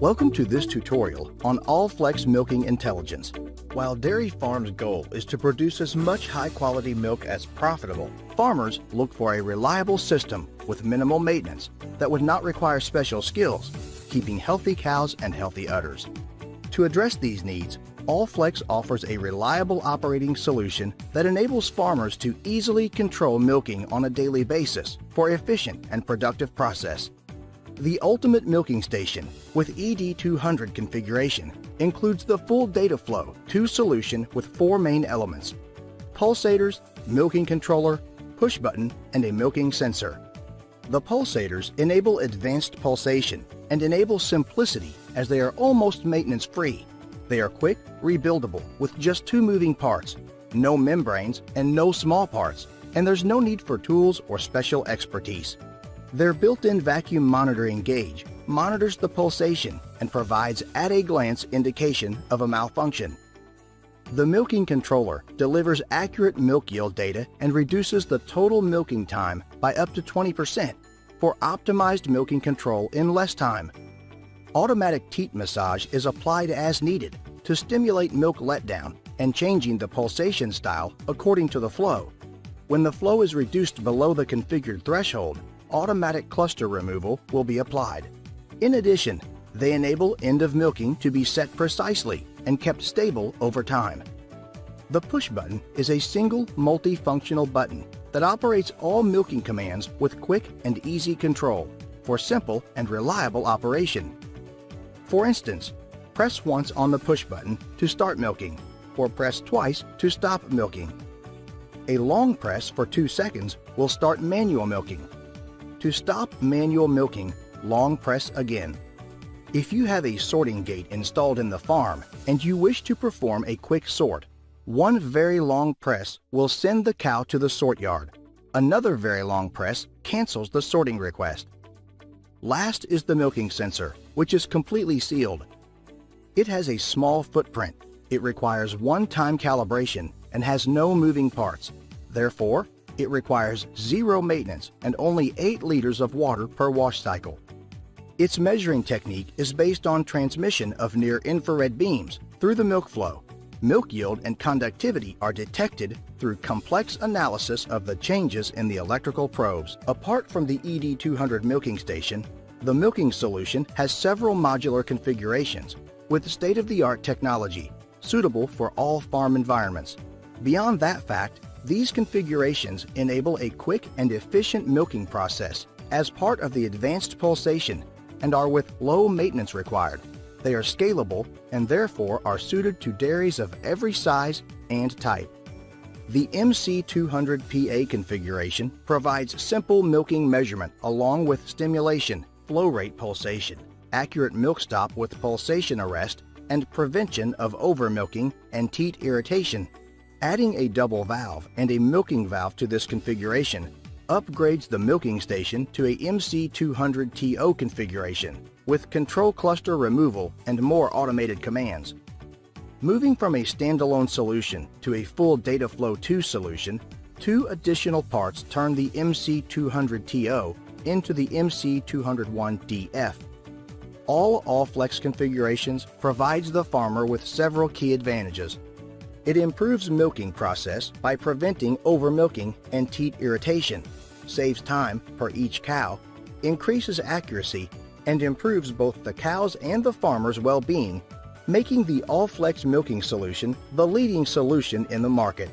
Welcome to this tutorial on Allflex Milking Intelligence. While dairy farms' goal is to produce as much high-quality milk as profitable, farmers look for a reliable system with minimal maintenance that would not require special skills, keeping healthy cows and healthy udders. To address these needs, Allflex offers a reliable operating solution that enables farmers to easily control milking on a daily basis for efficient and productive process. The Ultimate Milking Station with ED200 configuration includes the full data flow 2 solution with four main elements pulsators, milking controller, push button, and a milking sensor. The pulsators enable advanced pulsation and enable simplicity as they are almost maintenance free. They are quick, rebuildable with just two moving parts, no membranes, and no small parts, and there's no need for tools or special expertise. Their built-in vacuum monitoring gauge monitors the pulsation and provides at a glance indication of a malfunction. The milking controller delivers accurate milk yield data and reduces the total milking time by up to 20% for optimized milking control in less time. Automatic teat massage is applied as needed to stimulate milk letdown and changing the pulsation style according to the flow. When the flow is reduced below the configured threshold, automatic cluster removal will be applied. In addition, they enable end of milking to be set precisely and kept stable over time. The push button is a single multifunctional button that operates all milking commands with quick and easy control for simple and reliable operation. For instance, press once on the push button to start milking or press twice to stop milking. A long press for 2 seconds will start manual milking to stop manual milking, long press again. If you have a sorting gate installed in the farm and you wish to perform a quick sort, one very long press will send the cow to the sort yard. Another very long press cancels the sorting request. Last is the milking sensor, which is completely sealed. It has a small footprint. It requires one-time calibration and has no moving parts. Therefore, it requires zero maintenance and only 8 liters of water per wash cycle. Its measuring technique is based on transmission of near-infrared beams through the milk flow. Milk yield and conductivity are detected through complex analysis of the changes in the electrical probes. Apart from the ED200 milking station, the milking solution has several modular configurations with state-of-the-art technology suitable for all farm environments. Beyond that fact, these configurations enable a quick and efficient milking process as part of the advanced pulsation and are with low maintenance required. They are scalable and therefore are suited to dairies of every size and type. The MC200PA configuration provides simple milking measurement along with stimulation, flow rate pulsation, accurate milk stop with pulsation arrest, and prevention of overmilking and teat irritation Adding a double valve and a milking valve to this configuration upgrades the milking station to a MC200TO configuration with control cluster removal and more automated commands. Moving from a standalone solution to a full data flow 2 solution, two additional parts turn the MC200TO into the MC201DF. All Allflex configurations provides the farmer with several key advantages it improves milking process by preventing overmilking and teat irritation, saves time per each cow, increases accuracy, and improves both the cow's and the farmer's well-being, making the Allflex milking solution the leading solution in the market.